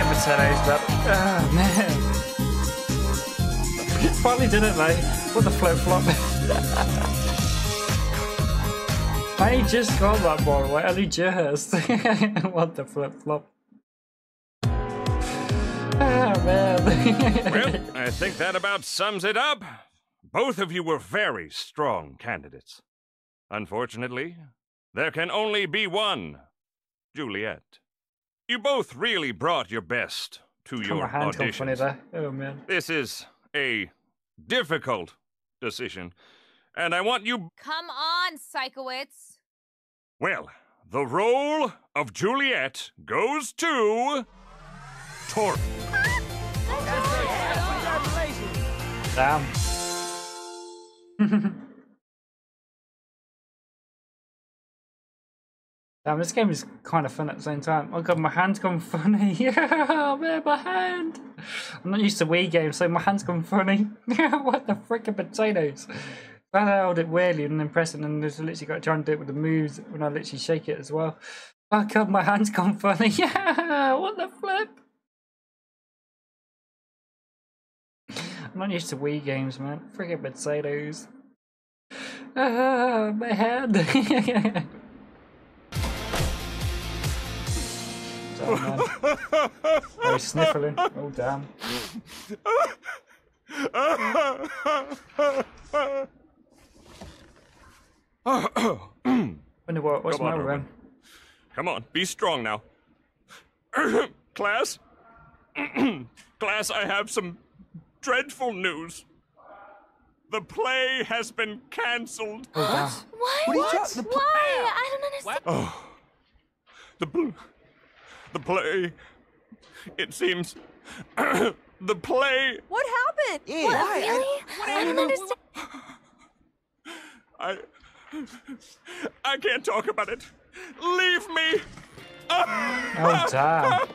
The potatoes, but oh man. Finally did it, mate. What the flip flop? I just got that ball away. I just. what the flip flop? Oh ah, man. well, I think that about sums it up. Both of you were very strong candidates. Unfortunately, there can only be one Juliet. You both really brought your best to your auditions. Oh man. This is a difficult decision, and I want you. Come on, Sikowitz. Well, the role of Juliet goes to Tori. Damn. Damn, this game is kind of fun at the same time. Oh god, my hand's gone funny. Yeah, man, my hand. I'm not used to Wii games, so my hand's gone funny. what the frick are potatoes? I held it weirdly and then press it, and just literally got to try and do it with the moves when I literally shake it as well. Oh god, my hand's gone funny. Yeah, what the flip? I'm not used to Wii games, man. Frickin' potatoes. Ah, my hand. Oh, man. he's sniffling. Oh, damn. Wonder what, what's my room? Come on, be strong now. Class? Class, I have some dreadful news. The play has been cancelled. Oh, wow. Why? What? what? The Why? I don't understand. Oh, the pl- the play. It seems the play. What happened? Yeah, what, why? Really? I, I, I don't understand. I I can't talk about it. Leave me. Oh damn.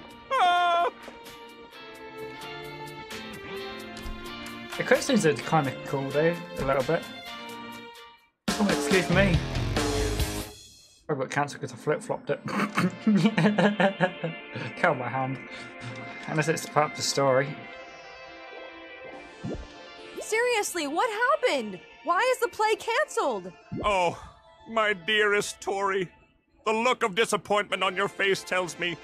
The cutscenes are kind of cool though, a little bit. Oh, excuse me. Oh, I got cancelled because I flip flopped it. Kill my hand. Unless it's part of the story. Seriously, what happened? Why is the play cancelled? Oh, my dearest Tori. The look of disappointment on your face tells me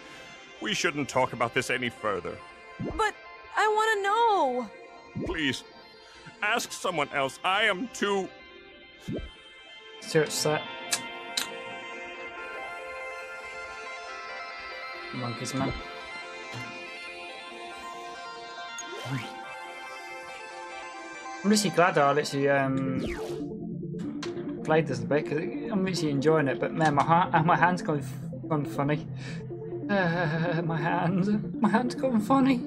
we shouldn't talk about this any further. But I want to know. Please, ask someone else. I am too. Too upset. Monkeys, man. I'm literally glad I literally um, played this a bit because I'm literally enjoying it. But man, my heart, my hand's gone gone funny. Uh, my hand, my hand's gone funny.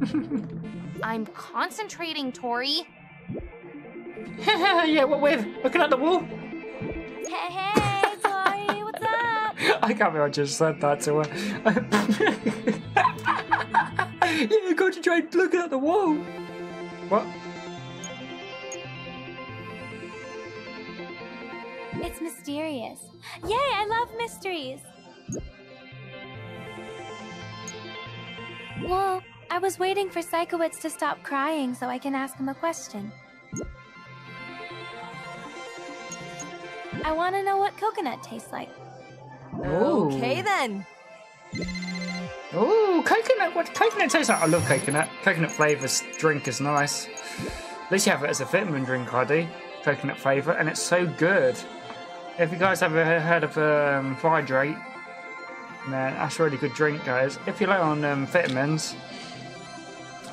I'm concentrating, Tori. yeah, what with? Looking at the wall? I can't believe I just said that to her. yeah, concentrate looking at the wall. What? It's mysterious. Yay, I love mysteries. Well, I was waiting for Sikowitz to stop crying so I can ask him a question. I want to know what coconut tastes like. Ooh. Okay then. Ooh, coconut. What coconut tastes like? I love coconut. Coconut flavors drink is nice. At least you have it as a vitamin drink, I do. Coconut flavor, and it's so good. If you guys ever heard of um, Hydrate, man, that's a really good drink, guys. If you're low on um, vitamins,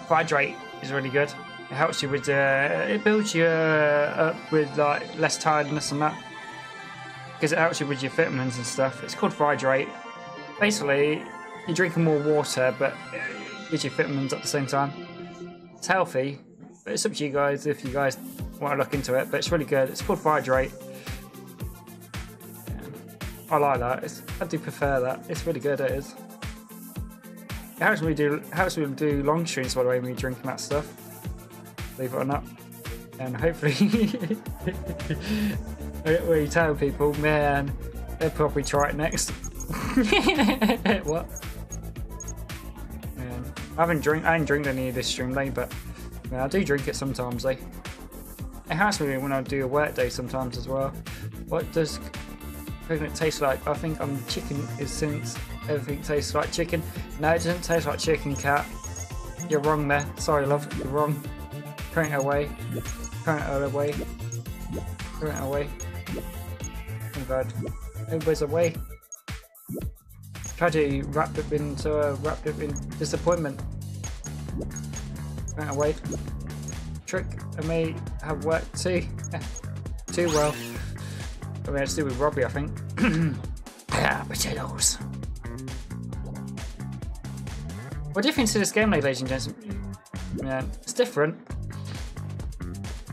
Hydrate is really good. It helps you with, uh, it builds you uh, up with like less tiredness and that. Because it helps you with your vitamins and stuff. It's called Hydrate. Basically, you're drinking more water, but it gives you vitamins at the same time. It's healthy, but it's up to you guys if you guys want to look into it. But it's really good. It's called Hydrate. I like that. It's, I do prefer that. It's really good. It is. It helps me do helps me do long streams by the way when you're drinking that stuff. Believe it or not. And hopefully, where you tell people, man, they'll probably try it next. what? Man, I haven't drink. I haven't drank any of this stream though, but yeah, I do drink it sometimes though. It has me when I do a work day sometimes as well. What does coconut taste like? I think um chicken is since everything tastes like chicken. No, it doesn't taste like chicken, cat. You're wrong there. Sorry, love. You're wrong. Turn it away. Turn it away. Turn it away. God. Everybody's away. Tragedy wrapped up into uh, wrapped up in disappointment. It away. Trick I may have worked too. too well. I mean, it's to do with Robbie, I think. ah, potatoes. What do you think of this game, ladies and gentlemen? Yeah, it's different.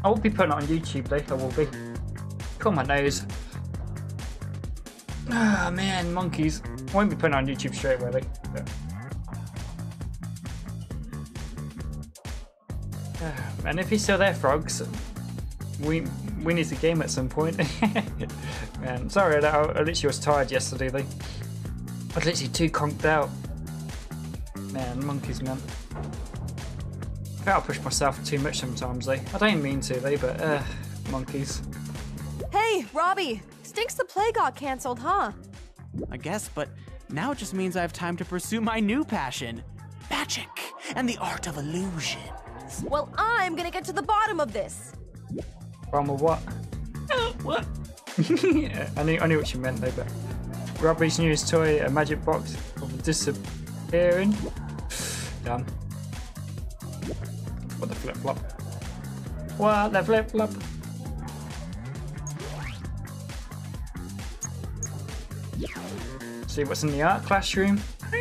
I will be putting it on YouTube, though. I will be. Call my nose. Ah, man, monkeys. I won't be putting on YouTube straight away, though. But- Ah, And if you're still there, frogs, we we need to game at some point. man, sorry, I, I literally was tired yesterday, though. I was literally too conked out. Man, monkeys, man. I think I push myself too much sometimes, though. I don't mean to, though, but, uh, monkeys. Hey, Robbie! Stinks the play got canceled, huh? I guess, but now it just means I have time to pursue my new passion magic and the art of illusion. Well, I'm gonna get to the bottom of this. From what? what? yeah, I knew, I knew what you meant, though, but. Robbie's newest toy, a magic box of disappearing. Damn. What the flip flop? What the flip flop? See what's in the art classroom. Can't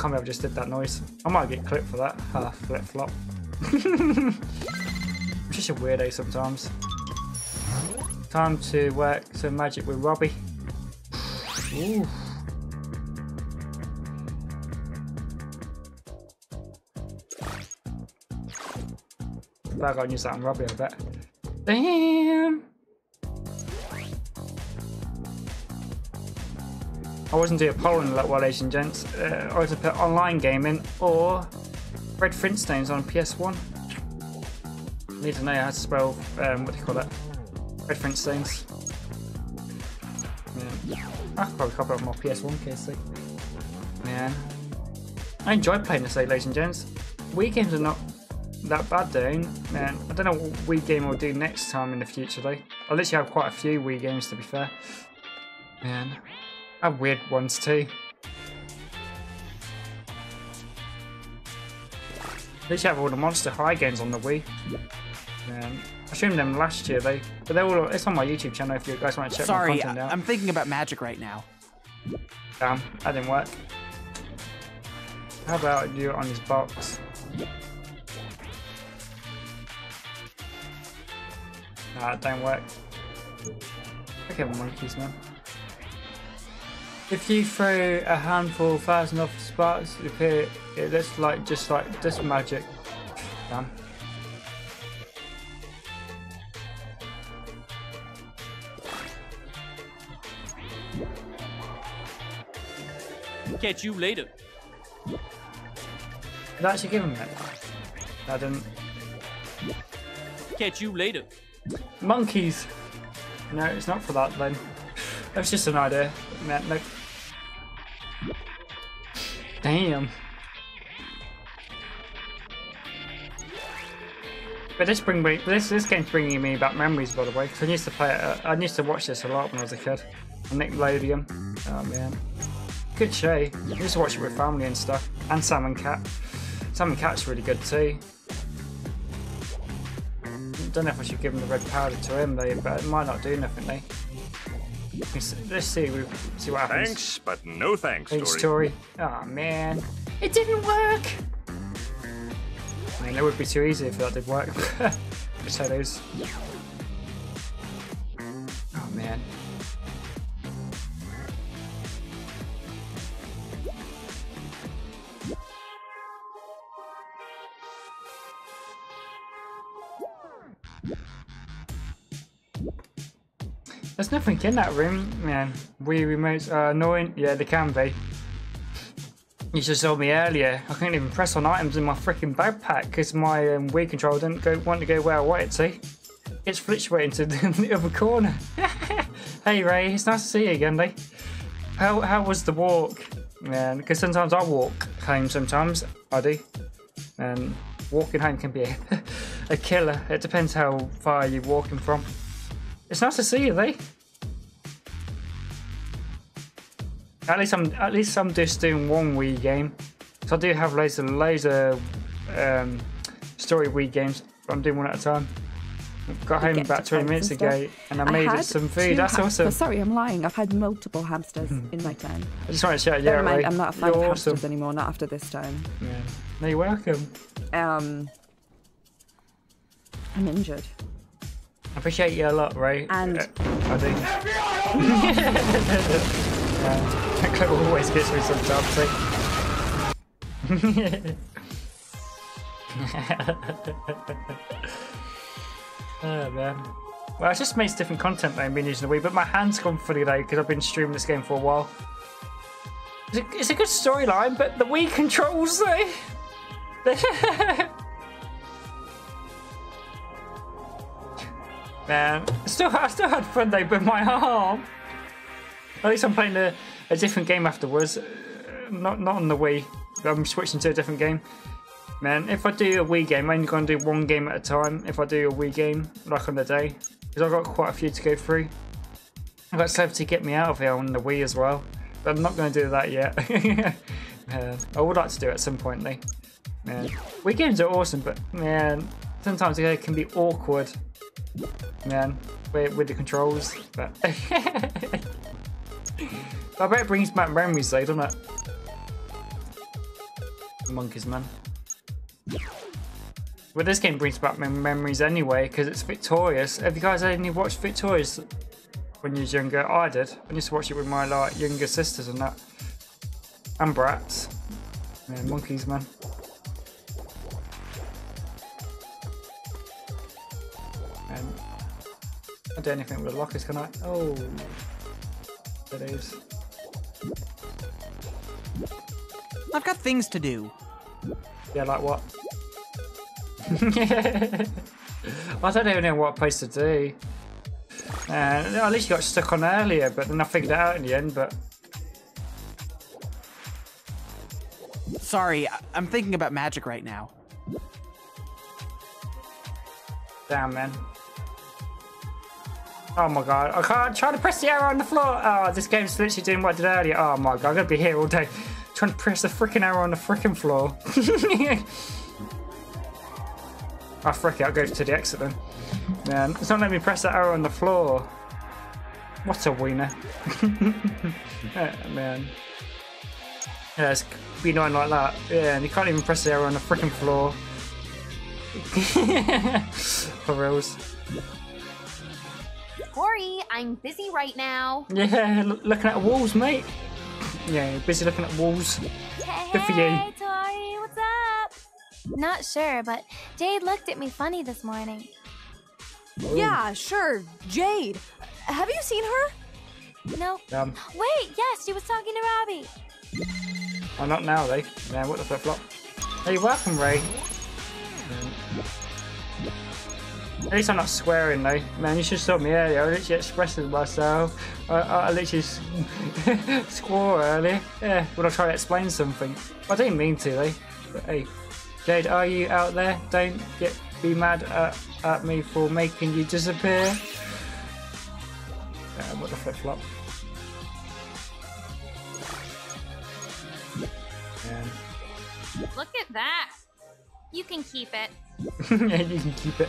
believe I just did that noise. I might get clipped for that. Ah, flip flop. I'm just a weirdo sometimes. Time to work some magic with Robbie. Ooh. I gotta use that on Robbie, I bet. Damn! I wasn't doing a poll in a little while, ladies and gents. Uh, I was to put online gaming or Red Flintstones on PS1. Need to know how to spell, um, what do you call that? Red Flintstones. Yeah. I could probably copy it off my PS1 case, though. Man. I enjoy playing this, though, ladies and gents. Wii games are not that bad, though. Man, I don't know what Wii game will do next time in the future, though. I literally have quite a few Wii games, to be fair. Man. I have weird ones, too. At least you have all the Monster High games on the Wii. Man. I streamed them last year, though. But they're all, it's on my YouTube channel if you guys want to check my Sorry, content out. I- I'm thinking about magic right now. Damn, that didn't work. How about you on his box? Nah, it don't work. Okay, monkeys, man. If you throw a handful thousand of sparks, it appear it looks like just like just magic. Damn. Catch you later. Did I actually give him it? I didn't. Catch you later. Monkeys! No, it's not for that then. That's just an idea. No, no. Damn. But this bring me this this game's bringing me back memories by the way. 'cause I used to play it. Uh, I used to watch this a lot when I was a kid. On Nickelodeon. Oh man, good show. I used to watch it with family and stuff. And Sam and Cat. Sam and Cat's really good too. Don't know if I should give him the red powder to him though, but it might not do nothing though. Let's see, we see what happens. Thanks, but no thanks, Hey, Dory. story. Oh man, it didn't work. I mean, it would be too easy if that did work. Potatoes. There's nothing in that room, man. Wii remotes are annoying. Yeah, they can be. You just told me earlier. I couldn't even press on items in my freaking backpack because my um, Wii controller didn't go want to go where I wanted to. It's fluctuating to the other corner. hey Ray, it's nice to see you again, Lee. How how was the walk, man? Because sometimes I walk home. Sometimes I do, and walking home can be a, a killer. It depends how far you're walking from. It's nice to see you, Lee. At least I'm at least I'm just doing one Wii game. So I do have loads and loads of um, story Wii games. But I'm doing one at a time. Got home about 20 minutes and ago, and I made some food. That's awesome. Sorry, I'm lying. I've had multiple hamsters in my time. I just want to shout you out, I'm not a fan You're of awesome. hamsters anymore. Not after this time. Yeah. No, you're welcome. Um, I'm injured. I appreciate you a lot, Ray. And- Uh, I do. yeah. Clip always gets me sometimes. oh man. Well, it just makes different content that I've been using the Wii, but my hand's gone funny though because I've been streaming this game for a while. It's a, it's a good storyline, but the Wii controls though. Man, I still, I still had fun though, but my arm. At least I'm playing a, a different game afterwards. Uh, Not not on the Wii. I'm switching to a different game. Man, if I do a Wii game, I'm only going to do one game at a time. If I do a Wii game, like on the day, because I've got quite a few to go through. I've got stuff to get me out of here on the Wii as well, but I'm not going to do that yet. I would like to do it at some point though. Man, Wii games are awesome, but man, sometimes they can be awkward man, with, with the controls. But I bet it brings back memories though, doesn't it? Monkeys, man. Well, this game brings back memories anyway, because it's Victorious. Have you guys only watched Victorious when you was younger? I did. I used to watch it with my like younger sisters and that. And brats. Yeah, monkeys, man. Do anything with the lockers, can I? Oh, it is. I've got things to do. Yeah, like what? I don't even know what place to do. Uh, at least you got stuck on earlier, but then I figured it out in the end. But Sorry, I'm thinking about magic right now. damn, man. Oh my god, I can't try to press the arrow on the floor. Oh, this game's literally doing what I did earlier. Oh my god, I'm gonna be here all day trying to press the freaking arrow on the freaking floor. oh, frick it, I'll go to the exit then. Man, it's not letting me press that arrow on the floor. What a wiener. Man. Yeah, it's be annoying like that. Yeah, and you can't even press the arrow on the freaking floor. For reals. Tori, I'm busy right now. Yeah, looking at walls, mate. Yeah, busy looking at walls. Hey, Good for you. hey, Tori, what's up? Not sure, but Jade looked at me funny this morning. Yeah, sure. Jade. Have you seen her? No. Um, Wait, yes, she was talking to Robbie. oh, not now, though. Man, what the flip flop? Hey, welcome, Ray. At least I'm not swearing, though. Man, you should have told me earlier. I literally expressing myself. I, I, I literally swore earlier. Yeah, when I try to explain something. I didn't mean to, though. But hey, Jade, are you out there? Don't get be mad at, at me for making you disappear. Yeah, what the flip flop? Yeah. Look at that. You can keep it. yeah, you can keep it.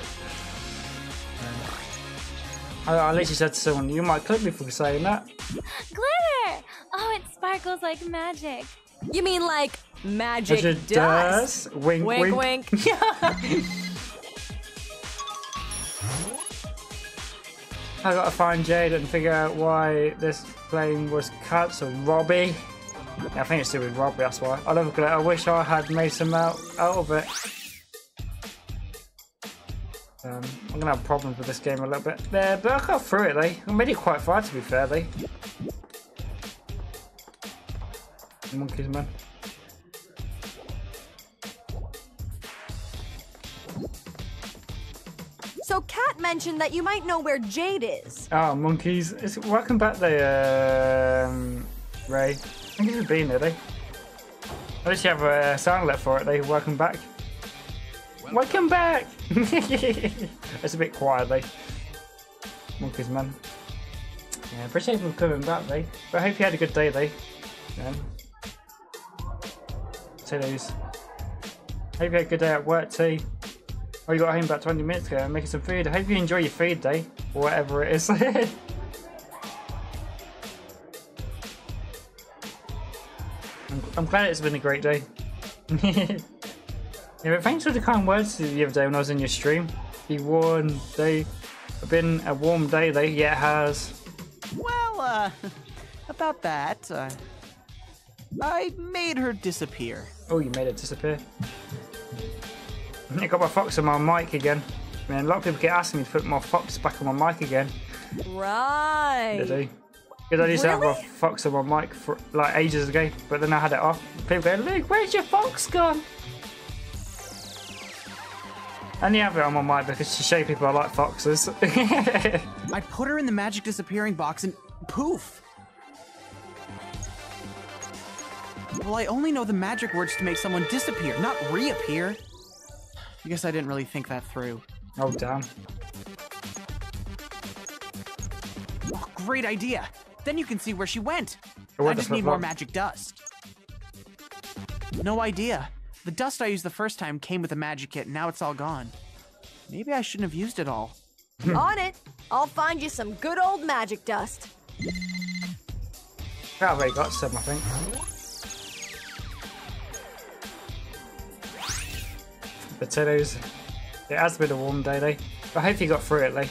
I, I literally said to someone, you might clip me for saying that. Glitter! Oh, it sparkles like magic. You mean like magic As it dust? does. Wink, wink. Wink, wink. I gotta find Jade and figure out why this plane was cut, so Robbie. Yeah, I think it's to do with Robbie, that's why. I love glitter. I wish I had made some out, out of it. Um, I'm gonna have problems with this game a little bit there, but I got through it though. I made it quite far to be fair though. Monkeys, man. So Cat mentioned that you might know where Jade is. Oh, monkeys. It's, welcome back there, um, Ray. Thank you for being there, though. At least you have a sound let for it, though. Welcome back. Welcome back! it's a bit quiet, though. Monkeys, man. Yeah, appreciate you coming back, though. But I hope you had a good day, though. Yeah. Potatoes. Hope you had a good day at work, too. Oh, you got home about 20 minutes ago. I'm making some food. I hope you enjoy your food day, or whatever it is. I'm glad it's been a great day. yeah, but thanks for the kind words the other day when I was in your stream. You warm day. It's been a warm day, though. Yeah, it has. Well, uh, about that, uh, I made her disappear. Oh, you made it disappear. I got my fox on my mic again. Man, a lot of people keep asking me to put my fox back on my mic again. Right. They do. Because I used to have Really? a fox on my mic for like ages ago, but then I had it off. People go, Luke, where's your fox gone? I only have it on my because to show people I like foxes. I put her in the magic disappearing box and poof. Well, I only know the magic words to make someone disappear, not reappear. I guess I didn't really think that through. oh, damn. Oh, great idea. Then you can see where she went. I just need more magic dust. No idea. The dust I used the first time came with the magic kit, and now it's all gone. Maybe I shouldn't have used it all. On it. I'll find you some good old magic dust. I've already got some, I think. Potatoes. It has been a warm day, though. But I hope you got through it, though.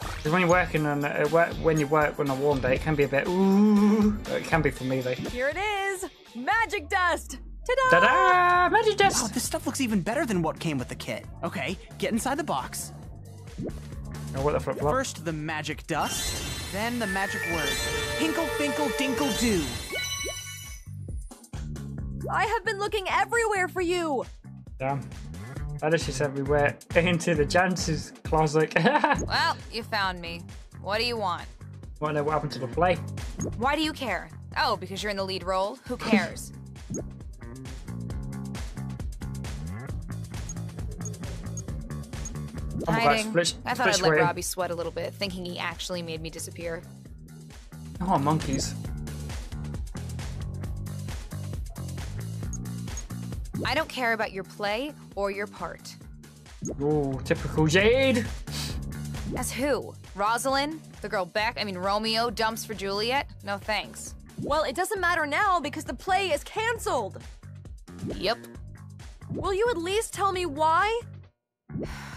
Because when you're working on uh, work, when you work on a warm day, it can be a bit ooh. It can be for me, though. Here it is. Magic dust. Ta-da! Ta-da! Magic Wow, this stuff looks even better than what came with the kit. Okay, get inside the box. Oh, what the flip flop? First the magic dust, then the magic words. Hinkle, finkle, dinkle, do. I have been looking everywhere for you. Damn. I just everywhere into the Jance's closet. Well, you found me. What do you want? Want to know what happened to the play? Why do you care? Oh, because you're in the lead role? Who cares? Oh my gosh, Hiding. I thought I'd let screen. Robbie sweat a little bit, thinking he actually made me disappear. Oh, monkeys. I don't care about your play or your part. Oh, typical Jade. As who? Rosalind? The girl Beck? I mean, Romeo dumps for Juliet? No thanks. Well, it doesn't matter now because the play is canceled. Yep. Will you at least tell me why?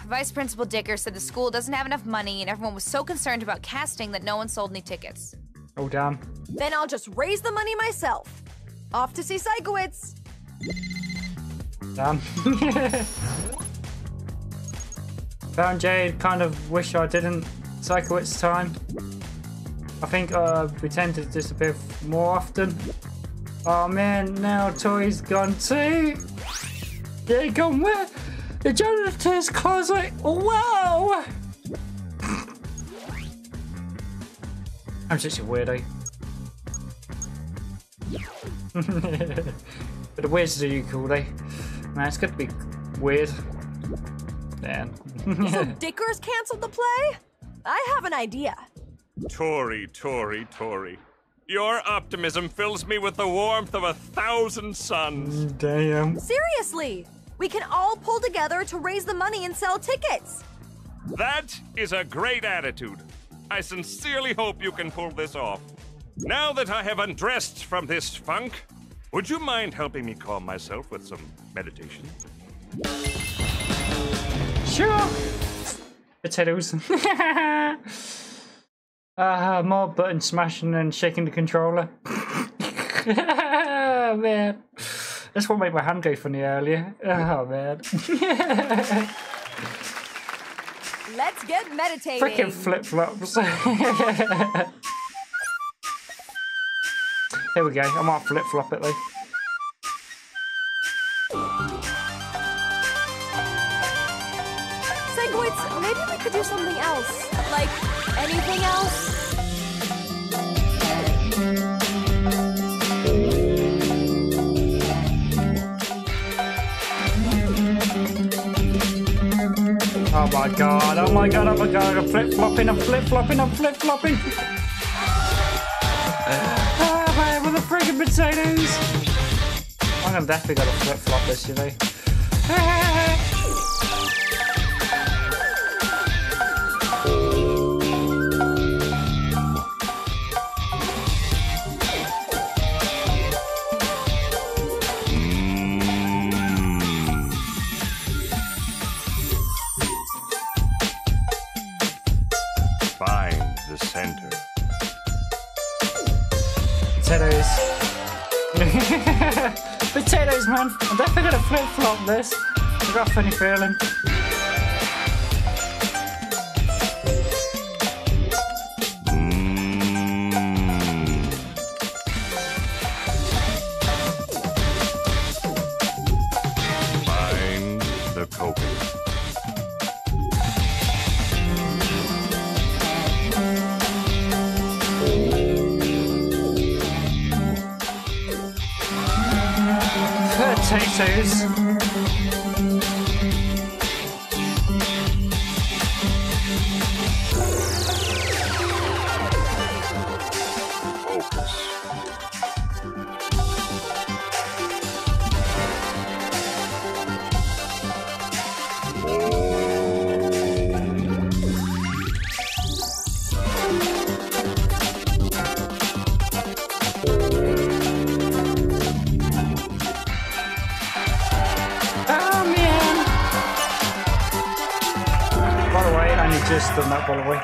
Vice Principal Dicker said the school doesn't have enough money and everyone was so concerned about casting that no one sold any tickets. Oh, damn. Then I'll just raise the money myself. Off to see Sikowitz. Damn. Found Jade, kind of wish I didn't. Psycho its time. I think uh, we tend to disappear more often. Oh man, now Toy's gone too. They're gone where? The janitor's closet. Wow! I'm such a weirdo. but the weirds are you cool, they. Man, it's gonna be weird. Man. So Dickers canceled the play? I have an idea. Tori, Tori, Tori. Your optimism fills me with the warmth of a thousand suns. Damn. Seriously, we can all pull together to raise the money and sell tickets. That is a great attitude. I sincerely hope you can pull this off. Now that I have undressed from this funk, would you mind helping me calm myself with some meditation? Sure. Potatoes. uh, more button smashing and shaking the controller. man. That's what made my hand go funny earlier. Oh man. let's get meditating. Freaking flip flops. Here we go. I might flip flop it though. Sikowitz, maybe we could do something else. Like anything else? Oh my god, oh my god, oh my god, I'm flip flopping, I'm flip flopping, I'm flip flopping. ah, man, with the friggin' potatoes. I'm definitely gonna flip flop this, you know. Man. I'm definitely gonna flip flop this. I've got a funny feeling. Find the coconut. Potatoes. Just done that. By the way,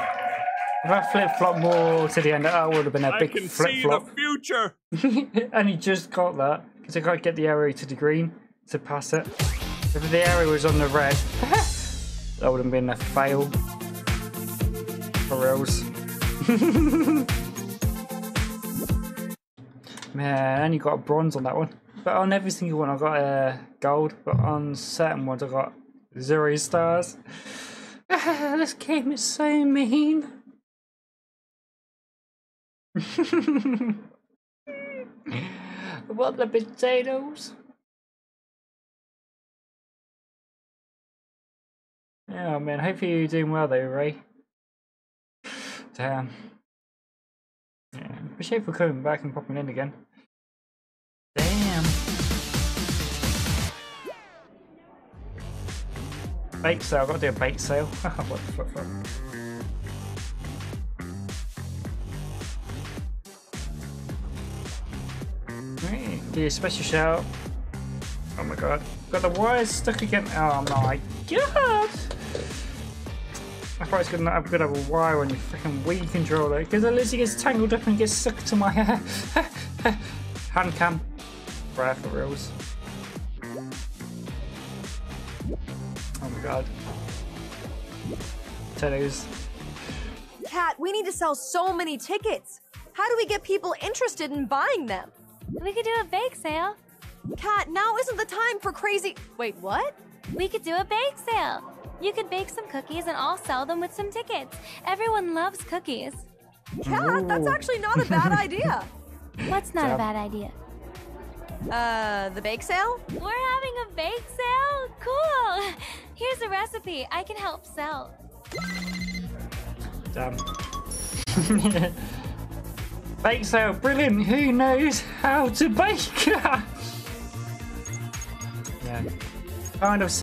if I flip flop more to the end, that would have been a I big can flip see flop. the future. and he just got that because I got to get the arrow to the green to pass it. If the arrow was on the red, that would have been a fail. For reals. Man, I only got a bronze on that one. But on every single one I got a gold, but on certain ones I got zero stars. this game is so mean. what the potatoes? Yeah, man. Hopefully you're doing well though, Ray. Damn. Yeah. Appreciate for coming back and popping in again. Bake sale. I've got to do a bake sale. what the fuck? Right, do a special shout. Oh my god. Got the wires stuck again. Oh my god! I thought it's gonna gonna have a wire on your freaking Wii controller because it literally gets tangled up and gets stuck to my hair. Hand cam. Rare for reals. Oh my god. Potatoes. Cat, we need to sell so many tickets. How do we get people interested in buying them? We could do a bake sale. Cat, now isn't the time for crazy. Wait, what? We could do a bake sale. You could bake some cookies and I'll sell them with some tickets. Everyone loves cookies. Cat, that's actually not a bad idea. What's not a bad idea? Uh, the bake sale? We're having a bake sale? Cool! Here's a recipe I can help sell. Damn. bake sale, brilliant. Who knows how to bake? yeah. Kind of